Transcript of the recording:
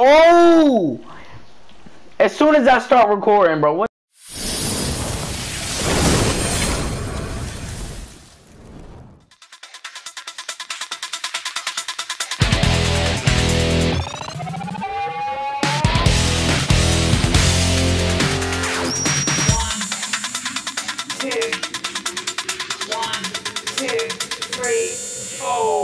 Oh! As soon as I start recording, bro. What Two, one, two, three, four.